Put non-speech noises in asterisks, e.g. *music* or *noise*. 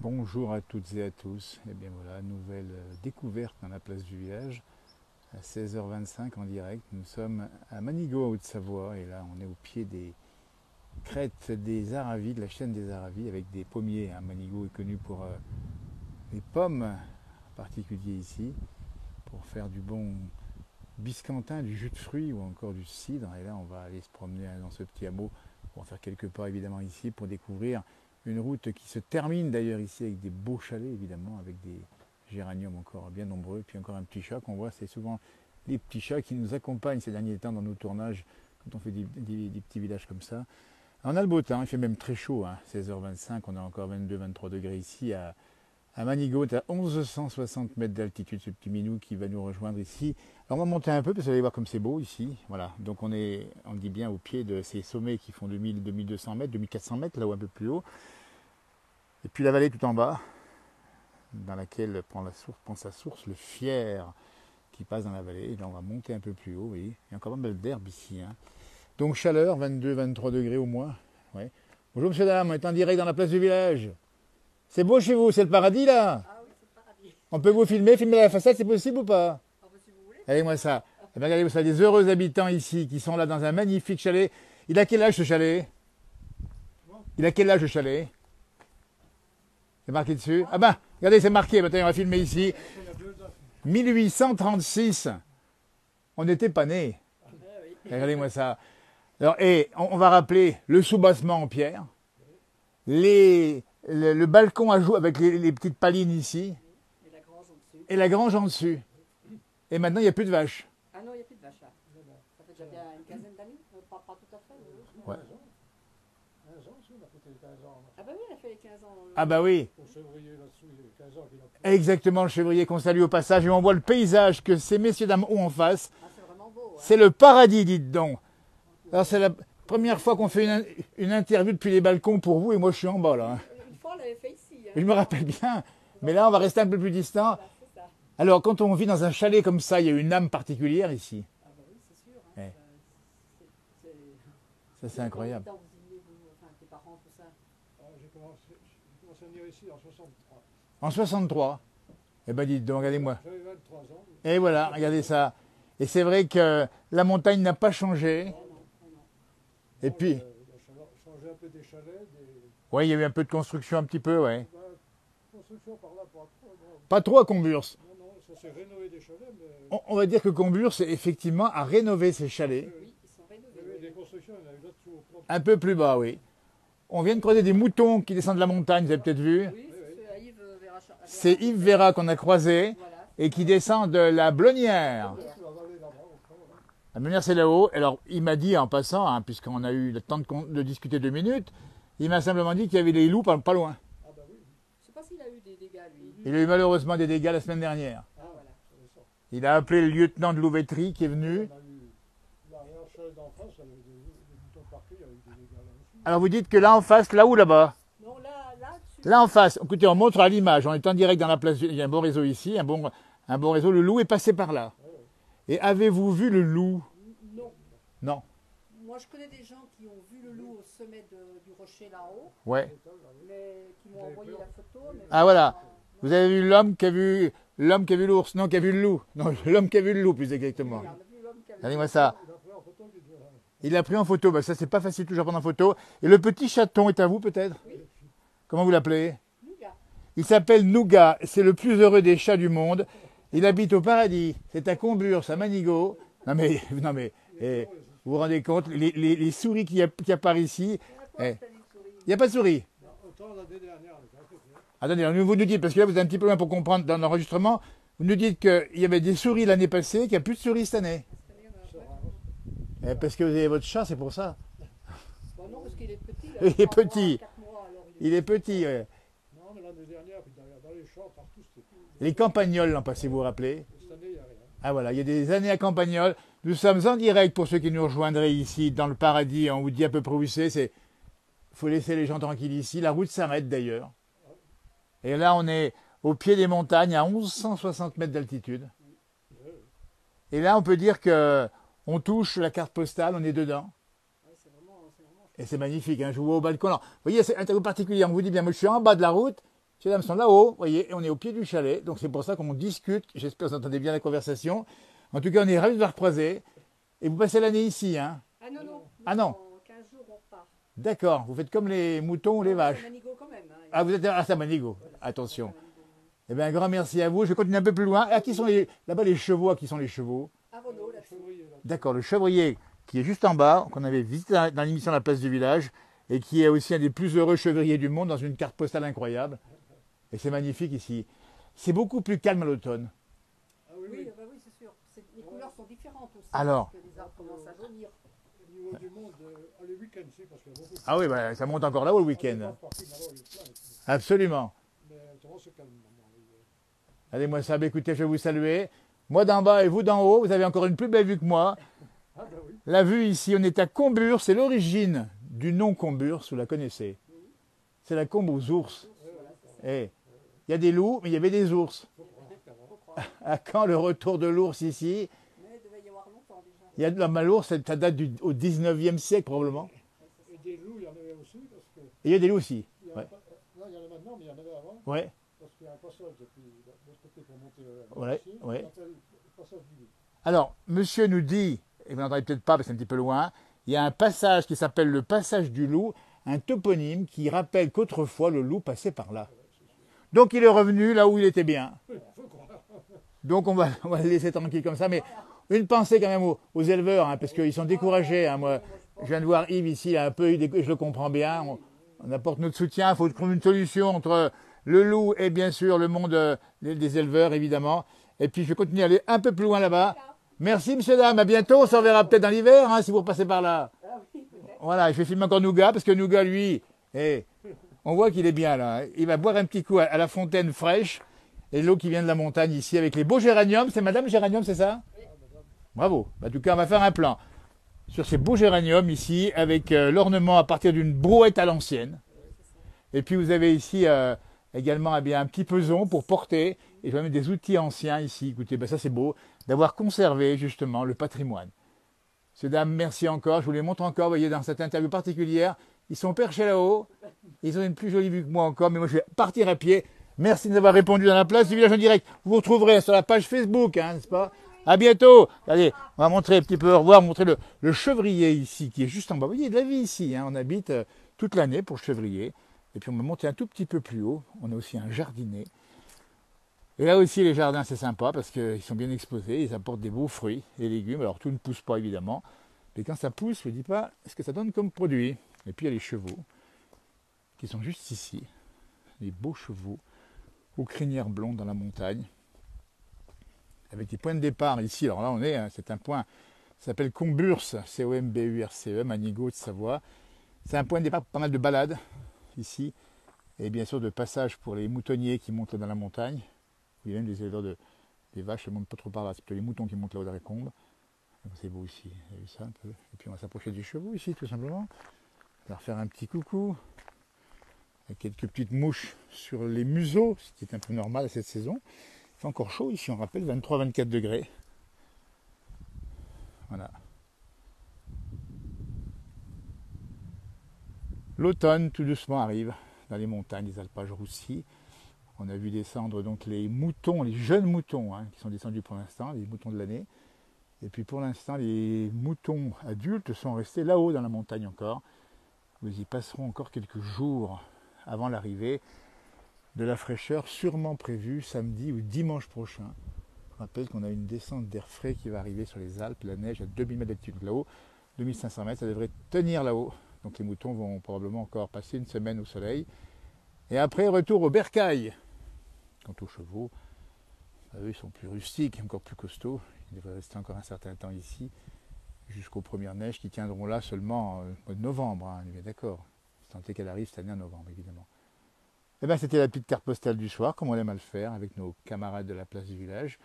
Bonjour à toutes et à tous. Et bien voilà, nouvelle euh, découverte dans la place du village. À 16h25 en direct, nous sommes à Manigot, en Haute-Savoie. Et là, on est au pied des crêtes des Aravis, de la chaîne des Aravis, avec des pommiers. Hein. Manigot est connu pour euh, les pommes, en particulier ici, pour faire du bon biscantin, du jus de fruits ou encore du cidre. Et là, on va aller se promener dans ce petit hameau pour faire quelques pas évidemment ici pour découvrir une route qui se termine d'ailleurs ici avec des beaux chalets évidemment, avec des géraniums encore bien nombreux. Puis encore un petit chat qu'on voit, c'est souvent les petits chats qui nous accompagnent ces derniers temps dans nos tournages quand on fait des, petits villages comme ça. On a le beau temps, il fait même très chaud, 16h25, hein. on a encore 22-23 degrés ici à, à Manigot, à 1160 mètres d'altitude, ce petit minou qui va nous rejoindre ici. Alors on va monter un peu parce que vous allez voir comme c'est beau ici. Voilà, donc on est, on dit bien au pied de ces sommets qui font 2000, 2200 mètres, 2400 mètres, là ou un peu plus haut. Et puis la vallée tout en bas, dans laquelle prend, la source, prend sa source le Fier qui passe dans la vallée. Et là, on va monter un peu plus haut. voyez. Il y a encore pas mal d'herbe ici. Hein. Donc chaleur, 22-23 degrés au moins. Ouais. Bonjour monsieur, dame, on est en direct dans la place du village. C'est beau chez vous, c'est le paradis là Ah oui, c'est le paradis. On peut vous filmer, filmer la façade, c'est possible ou pas? Ah, bah, si vous voulez. Allez-moi ça. Eh bien, regardez, vous savez, des heureux habitants ici qui sont là dans un magnifique chalet. Il a quel âge ce chalet? Il a quel âge ce chalet? C'est marqué dessus Ah ben, regardez, c'est marqué. Maintenant, on va filmer ici. 1836. On n'était pas nés. Regardez-moi ça. Alors, et on va rappeler le soubassement en pierre, les, le, balcon à jouer avec les, petites palines ici, et la grange en dessus. Et la grange en dessus. Et maintenant, il n'y a plus de vaches. Ah non, il n'y a plus de vaches là. Ça fait déjà bien une quinzaine d'années, pas, pas, tout à fait. Ouais. Ah bah oui, elle a fait les 15 ans. Ah bah oui. Exactement, le chevrier qu'on salue au passage. Et on voit le paysage que ces messieurs dames ont en face. Ah, c'est vraiment beau. Hein. C'est le paradis, dites donc. Alors c'est la première fois qu'on fait une, interview depuis les balcons pour vous et moi je suis en bas là. Hein. Une fois on l'avait fait ici. Hein. Je me rappelle bien. Mais là on va rester un peu plus distant. Alors quand on vit dans un chalet comme ça, il y a une âme particulière ici. Ah bah oui, c'est sûr. Hein. Ça c'est incroyable. Ici en 63. En 63 Eh bien, dites donc, regardez-moi. J'avais 23 ans. Et voilà, regardez ça. Et c'est vrai que la montagne n'a pas changé. Et puis. Il a changé un peu des chalets. Des... Oui, il y a eu un peu de construction, un petit peu, oui. Bah, construction par là, pas trop. Pas trop à Comburse. Non, non, ça s'est rénové des chalets. Mais... On, on, va dire que Comburse, effectivement, a rénové ses chalets. Oui, ils sont rénovés. Il y des constructions, il y en a eu là-dessous. Un peu plus bas, oui. On vient de croiser des moutons qui descendent de la montagne, vous avez peut-être vu Oui, c'est Yves Vera. C'est Yves Vera qu'on a croisé et qui descend de la Blonnière. La Blonnière, c'est là-haut. Alors, il m'a dit en passant, hein, puisqu'on a eu le temps de, discuter deux minutes, il m'a simplement dit qu'il y avait des loups pas, loin. Ah bah oui. Je sais pas s'il a eu des dégâts, lui. Il a eu malheureusement des dégâts la semaine dernière. Ah, voilà. Il a appelé le lieutenant de louveterie qui est venu. Alors vous dites que là en face, là où là-bas Non, là, là, là en face. Écoutez, on montre à l'image. On est en direct dans la place. Il y a un bon réseau ici, un bon, un bon réseau. Le loup est passé par là. Et avez-vous vu le loup Non. Non. Moi, je connais des gens qui ont vu le loup au sommet du rocher là-haut. Ouais. Mais qui m'ont envoyé la photo. ah voilà. Vous avez vu l'homme qui a vu l'homme qui a vu l'ours Non, qui a vu le loup. Non, *laughs* l'homme qui a vu le loup, plus exactement. Regardez-moi ça. Il l'a pris en photo. Ben, ça, c'est pas facile toujours à prendre en photo. Et le petit chaton est à vous, peut-être Oui. Comment vous l'appelez Nougat. Il s'appelle Nougat. C'est le plus heureux des chats du monde. Il habite au paradis. C'est à Comburse, à Manigot. Non, mais, *laughs* non, mais, eh, vous vous rendez compte, les, les, les souris qui, qui, apparaissent ici. Il n'y a pas de souris. Attendez, vous nous dites, parce que là, vous êtes un petit peu loin pour comprendre dans l'enregistrement. Vous nous dites qu'il y avait des souris l'année passée, qu'il n'y a plus de souris cette année. Eh, parce que vous avez votre chat, c'est pour ça. Bon, non, parce qu'il est petit. Là, il est petit. Mois, alors il, il est petit. Ouais. Non, mais l'année dernière, dans les champs, partout, c'était. Les campagnols, l'an passé, vous vous rappelez Cette année, il n'y a rien. Ah voilà, il y a des années à campagnol. Nous sommes en direct pour ceux qui nous rejoindraient ici, dans le paradis. On vous dit à peu près où c'est. Il faut laisser les gens tranquilles ici. La route s'arrête d'ailleurs. Et là, on est au pied des montagnes, à 1160 mètres d'altitude. Et là, on peut dire que on touche la carte postale, on est dedans. Et c'est magnifique, hein, je vous vois au balcon. vous voyez, c'est un tableau particulier. On vous dit bien, moi je suis en bas de la route, ces dames sont là-haut, vous voyez, et on est au pied du chalet. Donc c'est pour ça qu'on discute. J'espère que vous entendez bien la conversation. En tout cas, on est ravis de vous recroiser. Et vous passez l'année ici, hein? Ah non, non. Ah non. Dans 15 jours, on repart. D'accord. Vous faites comme les moutons ou les vaches? Manigo quand même. hein. Ah, vous êtes à Samanigo. Attention. Manigo. Eh bien, un grand merci à vous. Je continue un peu plus loin. À qui sont les là-bas les chevaux? À qui sont les chevaux À Renault, là-dessus. Chevrier, là. D'accord, le chevrier qui est juste en bas, qu'on avait visité dans l'émission La place du village, et qui est aussi un des plus heureux chevriers du monde dans une carte postale incroyable. Et c'est magnifique ici. C'est beaucoup plus calme à l'automne. Ah oui, Oui, oui. bah oui, c'est sûr. C'est- Les couleurs sont différentes aussi. Alors. Parce que les arbres commencent à jaunir. Au niveau du monde, euh, ah, le week-end, si, parce qu'il y a beaucoup de Ah oui, bah, ça monte encore là-haut le Ah, week-end. Absolument. Allez, moi, ça, écoutez, je vais vous saluer. Moi d'en bas et vous d'en haut, vous avez encore une plus belle vue que moi. La vue ici, on est à Combure, c'est l'origine du nom Combure, si vous la connaissez. C'est la combe aux ours. Eh, il y a des loups, mais il y avait des ours. *laughs* À quand le retour de l'ours ici? Il y a de la malours, ça date du, au 19e siècle probablement. Et des loups, il y en avait aussi, parce que. Et il y a des loups aussi. Il y en a Ouais. pas- il y en a maintenant, mais il y en avait avant, Ouais. parce qu'il y a un passage depuis de l'autre côté pour monter euh, Ouais, ouais appelle le passage du loup. Alors, monsieur nous dit, et vous n'entendez peut-être pas parce que c'est un petit peu loin, il y a un passage qui s'appelle le passage du loup, un toponyme qui rappelle qu'autrefois le loup passait par là. Donc il est revenu là où il était bien. Donc on va, le laisser tranquille comme ça. Mais une pensée quand même aux, éleveurs, hein, parce qu'ils sont découragés. hein. Moi, je viens de voir Yves ici, il a un peu eu des- je le comprends bien. On, apporte notre soutien. Il faut trouver une solution entre le loup et bien sûr le monde euh, des éleveurs, évidemment. Et puis je vais continuer à aller un peu plus loin là-bas. Merci, monsieur, dame. À bientôt. On se reverra peut-être dans l'hiver, hein, si vous repassez par là. Ah oui. Voilà, je vais filmer encore Nougat, parce que Nougat, lui, eh, on voit qu'il est bien là. Il va boire un petit coup à, la fontaine fraîche et l'eau qui vient de la montagne ici avec les beaux géraniums. C'est Madame Géranium, c'est ça? Bravo. En tout cas, on va faire un plan sur ces beaux géraniums ici avec euh, l'ornement à partir d'une brouette à l'ancienne. Et puis vous avez ici euh, également eh bien, un petit peson pour porter. Et je vais mettre des outils anciens ici. Écoutez, ben ça c'est beau d'avoir conservé justement le patrimoine. Ces dames, merci encore. Je vous les montre encore. Vous voyez, dans cette interview particulière, ils sont perchés là-haut. Ils ont une plus jolie vue que moi encore. Mais moi, je vais partir à pied. Merci de nous avoir répondu dans la place du village en direct. Vous vous retrouverez sur la page Facebook, hein, n'est-ce pas? À bientôt. Allez, on va montrer un petit peu, au revoir, montrer le, chevrier ici, qui est juste en bas. Vous voyez, de la vie ici. hein. On habite euh, toute l'année pour le chevrier. Et puis, on va monter un tout petit peu plus haut. On a aussi un jardinet. Et là aussi, les jardins, c'est sympa parce qu'ils sont bien exposés, ils apportent des beaux fruits et légumes. Alors, tout ne pousse pas, évidemment. Mais quand ça pousse, je ne dis pas ce que ça donne comme produit. Et puis, il y a les chevaux qui sont juste ici. Les beaux chevaux aux crinières blondes dans la montagne. Avec des points de départ ici. Alors là, on est, hein, c'est un point, ça s'appelle Comburse, C-O-M-B-U-R-C-E, Manigo de Savoie. C'est un point de départ pour pas mal de balades ici. Et bien sûr, de passage pour les moutonniers qui montent dans la montagne. Il y a même des éleveurs de, des vaches, ne montent pas trop par là, c'est plutôt les moutons qui montent là-haut dans les combes. C'est beau ici, vous vu ça un peu? Et puis on va s'approcher du chevaux ici, tout simplement. On va leur faire un petit coucou. Avec quelques petites mouches sur les museaux, ce qui est un peu normal à cette saison. Il fait encore chaud ici, on rappelle, 23-24 degrés. Voilà. L'automne tout doucement arrive dans les montagnes, les alpages roussis. On a vu descendre donc les moutons, les jeunes moutons hein, qui sont descendus pour l'instant, les moutons de l'année. Et puis pour l'instant, les moutons adultes sont restés là-haut dans la montagne encore. Nous y passerons encore quelques jours avant l'arrivée de la fraîcheur sûrement prévue samedi ou dimanche prochain. Je rappelle qu'on a une descente d'air frais qui va arriver sur les Alpes, la neige à 2000 mètres d'altitude là-haut, 2500 mètres, ça devrait tenir là-haut. Donc les moutons vont probablement encore passer une semaine au soleil. Et après, retour au bercail. Quant aux chevaux, bah, eux, ils sont plus rustiques, encore plus costauds. Ils devraient rester encore un certain temps ici, jusqu'aux premières neiges qui tiendront là seulement euh, au mois de novembre. hein, on est d'accord. Tant qu'elle arrive cette année en novembre, évidemment. Eh bien, c'était la petite carte postale du soir, comme on aime à le faire avec nos camarades de la place du village.